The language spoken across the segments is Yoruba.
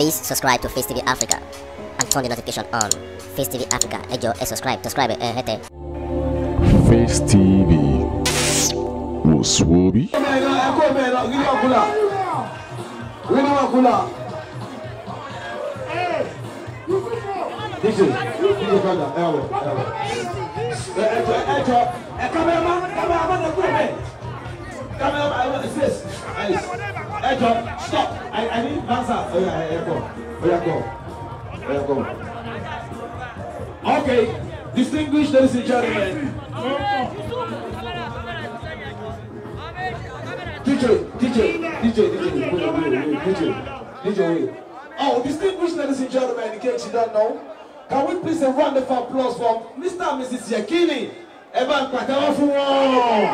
Please subscribe to Face TV Africa and turn the notification on. Face TV Africa, ejo, e subscribe, subscribe, eh, hete. Face TV. Muswobi. This is, this is brother, Ewa, Ewa. Ejo, Ejo, Ejo, cameraman, cameraman, cameraman, cameraman, cameraman, ẹ jọ stop i i need answer oya ẹ kọ oya kọ oya kọ. okay distinguished ladies and gentlemen. DJ, DJ, DJ, DJ, wait, wait, DJ, DJ, Oh, distinguished ladies and gentlemen, in case you don't know, can we please a round of applause for Mr. and Mrs. Yakini? Evan bá ń pàtẹ́wọ́ fún wọn.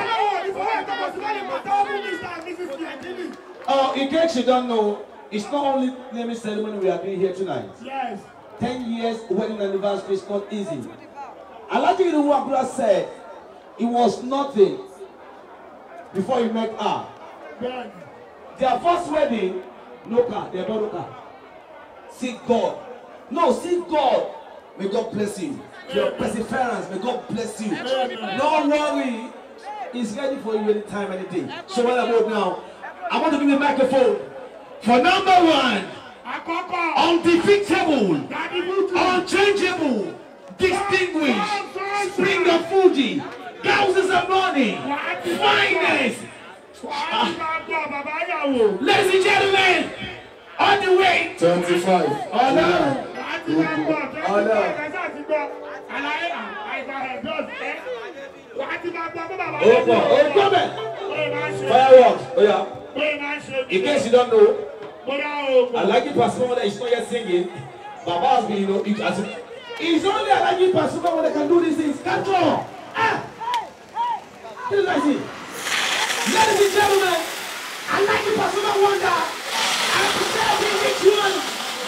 Oh, in case you don't know, it's not only naming ceremony we are doing here tonight. Yes. 10 years wedding anniversary is not easy. Alhaji Iruwabura said it was nothing before he met her. Yes. Their first wedding, no car, they don't no car. See God. No, see God. May God bless you. Yes. Your perseverance, may God bless you. Yes. No worry. He's ready for you anytime, any day. So what about now? I want to give the microphone for number one. Undefeatable, unchangeable, distinguished, spring of Fuji, thousands of money, finest. ladies and gentlemen, on the way. 25. Ọlọ́run. Ọlọ́run. Ó pọ̀, ó gbọ́ bẹ̀. Fireworks, Oh yeah. In case you don't know, I like Alhaji Pasuma that is not yet singing, Baba has been, you know, it has, it's only a Alhaji Pasuma that can do these things. Can't you? Ah! This is what I see. Ladies and gentlemen, Alhaji Pasuma Wonder, I'm telling the children.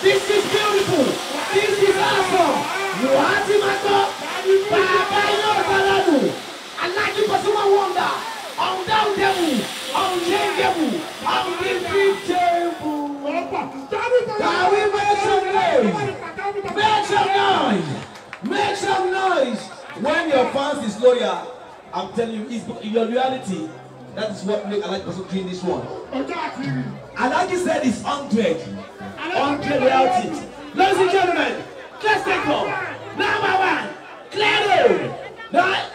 This is beautiful. This is awesome. You are my top. Dawi, make some noise. Make some noise. Make some noise. When your fans is loyal, I'm telling you, it's your reality. That is what make Alhaji Pastor clean this one. Alhaji said it's 100. 100 reality. Ladies and gentlemen, let's take off. Number one, Claro. Now,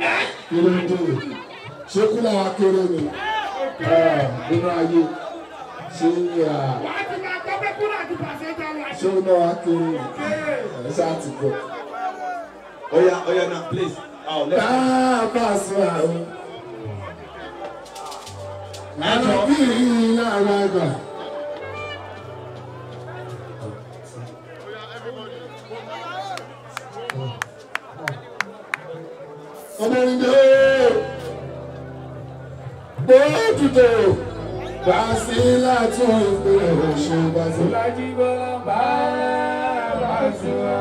eh? You don't do it. Ṣé kúlọ̀ wa kéré nínú ayé ṣé ṣé ó náà wá kiri ẹ ṣáà ti gbọ́. Oya oya na please. Bàbá sọ àwọn. Àbí ìlà àgbà. Ọmọ ìdè bójútó Bàṣílá tún ìpínlẹ̀ Ọ̀ṣun Bàṣílá. Bọ́lájí Bọ́lá bá Bàṣílá.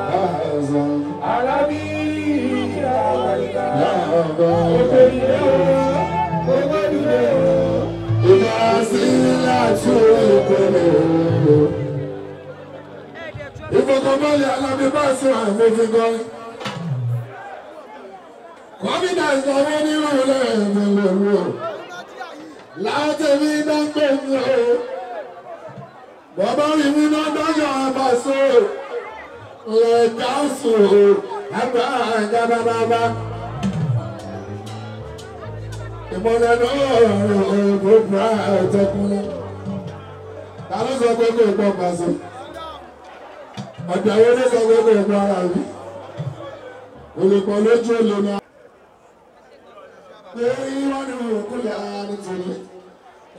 Alábí ìyá àgbà. Òkè ìdè ọ̀rọ̀, gbogbo ìdè ọ̀rọ̀. Bàṣílá tún ìpínlẹ̀ Ọ̀ṣun. Ìfọ̀kànbalẹ̀ Alábí Bàṣílá ló fi Kọ́mídà ìgbà wọn ní ìrọ̀lẹ́ ẹ̀mẹ̀lẹ̀ mọ́ látẹ̀mí dáńgbò mi o bàbá mi mi náà dájọ́ àbàṣọ lẹ́jà sùn o àgbà àjàdàdàdà ìmọ̀lẹ̀ náà ló bá ẹ̀jẹ̀kúnlẹ̀ ta ló sọ pé kò gbọ́ pàṣẹ ọ̀dọ̀ wo ló sọ pé kò gbọ́ ara rí olùkọ́ lójú olómi. pé irọ́ ni òkú lẹ́hà nítorí.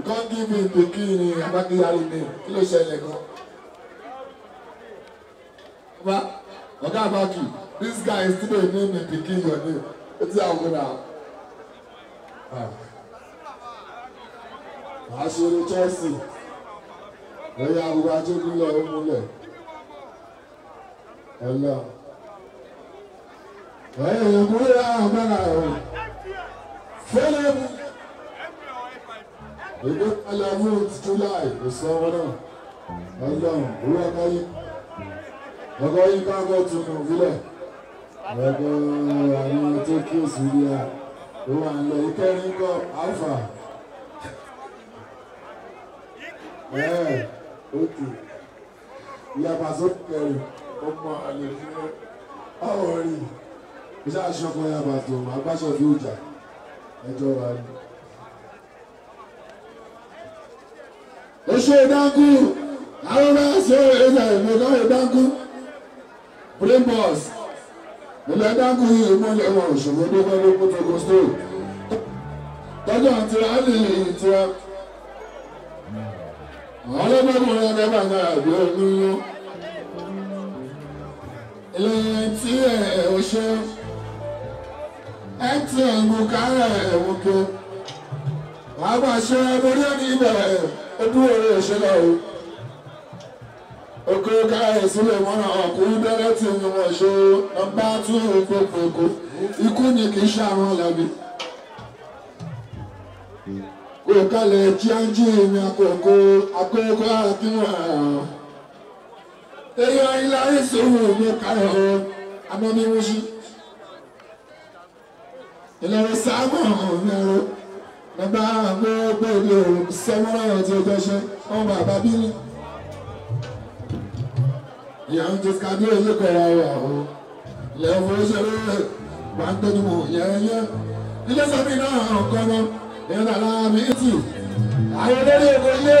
God give him pikin Abakilari name. Kí ló ṣẹlẹ̀ guy still name the pikin your name. Wetin happen now? Àṣírí Chelsea, ẹ̀yà àwùrọ̀ ajógúnlẹ̀ ó múlẹ̀. Ẹ̀lọ́. Ẹ̀yìn ya àwọn mẹ́ra ẹ̀rọ. Fẹ́lẹ́ mú. èdè alamu july kò sọ ọwọ́ náà ọlọ́run owó ọkọ yín ọkọ yín káàkó tunu òwúlẹ̀ ọkọ àwọn tó kí òsì rí a ó wà ń lọ ìkẹrin kọ alfa ẹ òkè ìyàpá sókèrè ọmọ àlè fún ọwọ́ rí iṣẹ́ aṣọ kan yàgbà tó àgbàṣọ bí ọjà ẹjọ́ wa ni. Oṣù Danku, Arona ṣe ẹ̀ṣẹ̀ ìmọ̀lẹ́ Danku, Brain Boss, ìmọ̀lẹ́ Danku yìí mọ̀lẹ́ wọn Òṣogbo dókòó lóko tó kó stó. Tọ́jú àti Ráàlì yìí ti wá. Àwọn ọlọ́mọkùnrin ẹgbẹ́ bàtà àbí olóyún. Ìlànà tí ẹ̀ ò ṣe ẹ̀ tí ẹ̀ ń bu kárẹ̀ ẹ̀ wọ́pẹ́. Àwọn àṣẹ borí ẹni bẹ̀rẹ̀ ojú orin òṣèlú ọ̀hún oko káyọ̀sí lè mọ́ra ọ̀kú dẹ́rẹ́ tí mi wọ̀ ṣe nọmba tún ìgbòkò èkó ikú ni kì í ṣe àrùn ọ̀làbí. kò kalẹ̀ jíájí mi àkókò àkókò àfihàn. èèyàn ilé ayé sòwò mi káyọ̀ àmọ́ mi wúṣí. ìlọrin sáà mọ̀ ọ̀hún mi rò ọba gbogbo ìlú sẹmúrà tí o jọ ṣe ọmọ bàbá bíní. ìyá ń jẹ kábí òye kọra wà o ilẹ̀ ìfowóṣẹ́rẹ́ wà ń tọ́jú mọ̀ yẹ́yẹ́ ilé sẹ́mi náà kọ́ mọ́ ìyẹn nàlá mi tì àwọn olórí èkó ilé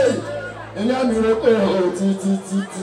ìlú àmì rẹ̀ kọ̀ ọ̀ títí títí.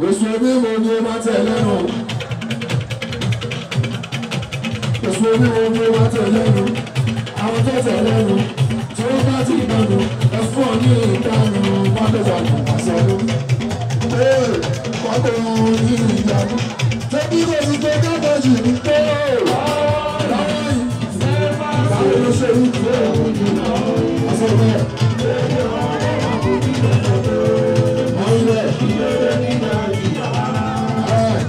èso bí mo ní ma tẹ̀lé nù. èso bí mo ní bá tẹ̀lé nù. àwọn tó tẹ̀lé nù tó bá ti dànù ẹ̀fọ́ ní ìdánù pàtẹ́sàmù àṣẹlú. ee pàtẹ́ wọn ní ìdánù. tẹ́bí kò sí pé dábàá jù ní pé láwọn yìí láwọn ló ṣe é ní ìdílé òun ní àṣẹlú.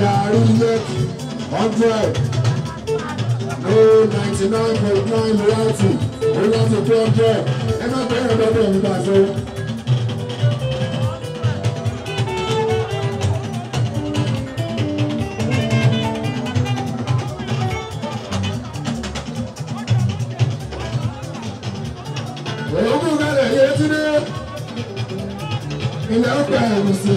Arúgbó hundred no ninety loyalty ó láti tó ọjọ́ ẹ má gbé ẹ̀rọ lọ́dọ̀ mi bá ṣe. Òògùn kalẹ̀ yé tí dé ilẹ̀ ọgbà ẹ̀rù sí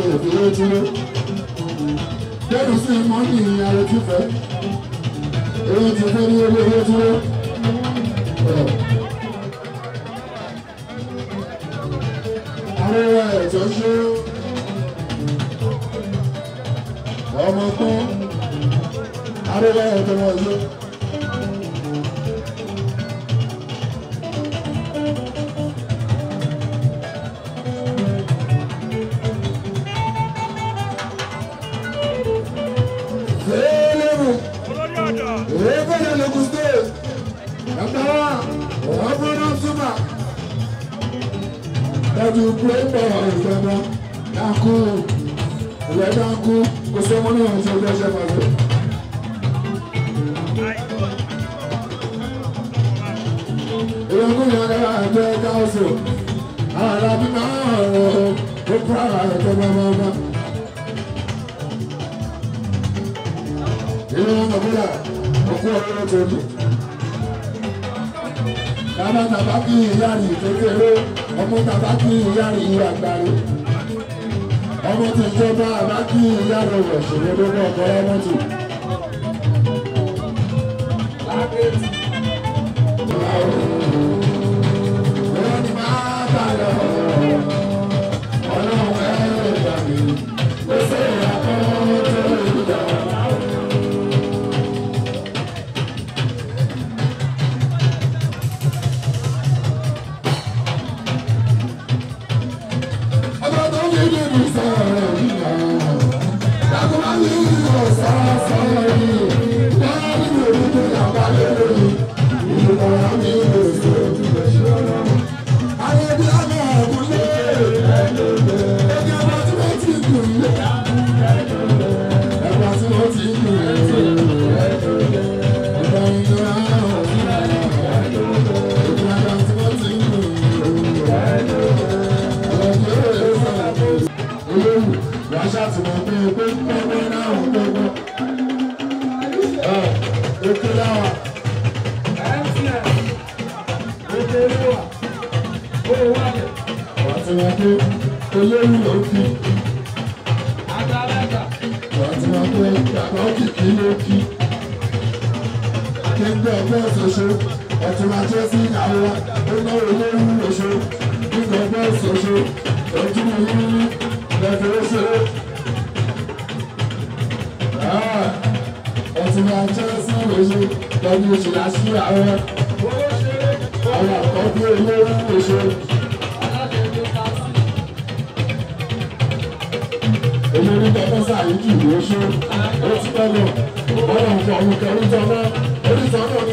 dẹ́nu sí mọ́nì àrètífẹ́ èrò ti fẹ́ ní ewé owó dúró. àwọn ẹ̀jọ̀ ṣe ọmọ tán àwọn ẹ̀jọ̀ wọ̀nyí. that you pray for ìfẹ́mọ́ dákú ìwẹ́ dákú kò sí ọmọ náà ṣe ọjọ́ ṣe pàdé. ìrọ̀kùn yẹn kára ẹgbẹ́ káwọ́sì ara bí máa rọ̀ ó kúrò ara ẹ̀kọ́ máa ìrọ̀kùn ọ̀gbọ́dà ọkọ̀ ọ̀rọ̀ tó dùn. Dáadáa tàbá kí ìyá rìn tó kéré ọmọ tàbá kí ìyá rẹ̀ yíra gbáre ọmọ tó jọba àbá kí ìyá rẹ̀ wọ̀ ṣùgbọ́n ló mọ̀ ọ̀gá ọmọ tó. Thank you. ṣoṣo ẹ̀tún máa sí àwọn onáwó olóyún ṣoṣo nígbà ọgbọ́n ṣoṣo ẹ̀tún ìlú lẹ́fẹ̀ẹ́ ṣeré. ẹ̀tún sí ṣoṣo lọ́dún oṣù láṣí àwọn àwọn àkọ́bí olóyún ṣoṣo. olórí pẹ́pẹ́sà yìí kì í ṣe ó ti tẹ́lẹ̀ ọ̀rọ̀ nǹkan ọ̀hún kẹrin jọmọ́ orí sọ́nà ní.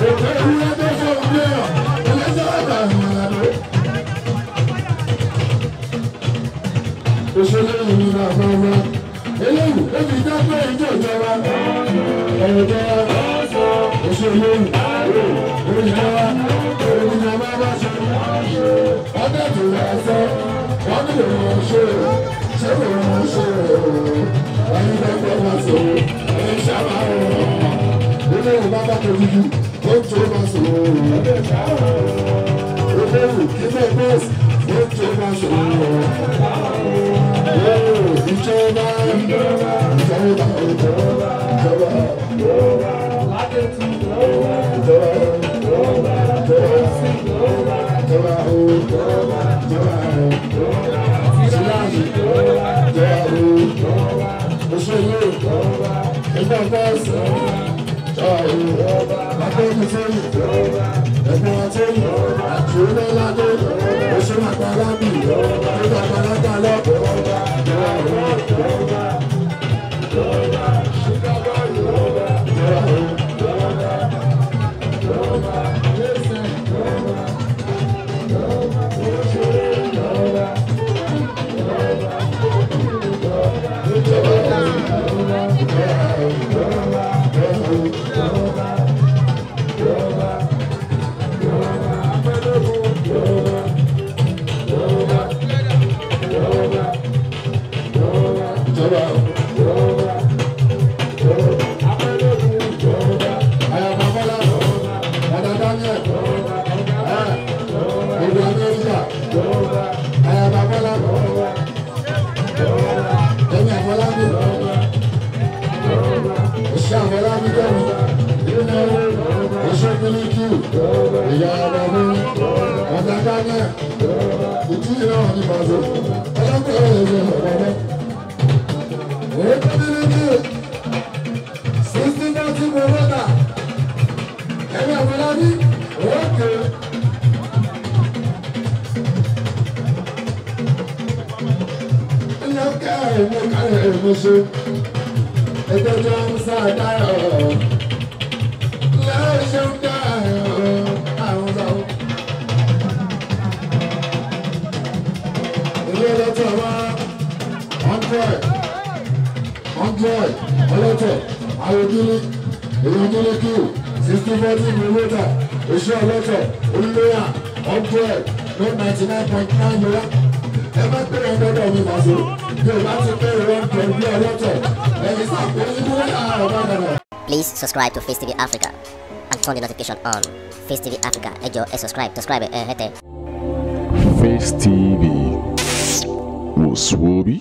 òṣèlú ìlúra fọwọ́ eléyìí ebi jẹ́ pé ìjọ ìjọba ẹ̀rọ̀jọba òṣèlú olùjọba olùjọba bá ṣe ọdẹ tó lọ sọ wọn ní ìwọ̀n ṣe ṣé ìwọ̀n ṣe ẹ̀yìn lọ́gbọ́n wọn sọ ẹ̀yìn sábà rọ̀ ilé ìwọ̀n bá bá tó dúdú. oh, Thank you. sẹ́yìn ẹ̀gbọ́n àtẹ́yìn àti onílàdé oṣù àgbàlagbì nígbà ẹ̀mọ́ kárẹ̀ ẹ̀mọ́ ṣe ẹgbẹ́jọ́ ń sáà dára ọ̀rọ̀. hundred hundred Please subscribe to Face TV Africa and turn the notification on. Face TV Africa, ẹ ẹ subscribe, subscribe, eh, hete. Face TV, was